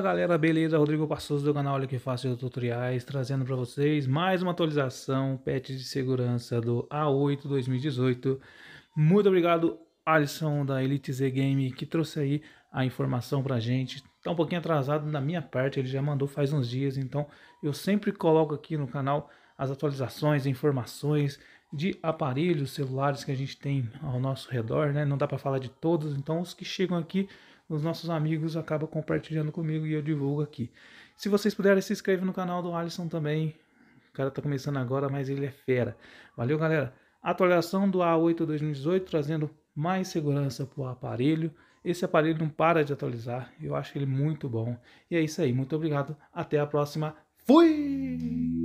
galera, beleza? Rodrigo Passos do canal Olha Que Fácil Tutoriais, trazendo para vocês mais uma atualização patch de segurança do A8 2018. Muito obrigado, Alisson da Elite Z Game, que trouxe aí a informação pra gente. Tá um pouquinho atrasado da minha parte, ele já mandou faz uns dias, então eu sempre coloco aqui no canal as atualizações, informações de aparelhos celulares que a gente tem ao nosso redor, né? Não dá para falar de todos, então os que chegam aqui os nossos amigos acabam compartilhando comigo e eu divulgo aqui. Se vocês puderem, se inscreve no canal do Alisson também. O cara tá começando agora, mas ele é fera. Valeu, galera. Atualização do A8 2018, trazendo mais segurança para o aparelho. Esse aparelho não para de atualizar, eu acho ele muito bom. E é isso aí, muito obrigado. Até a próxima. Fui!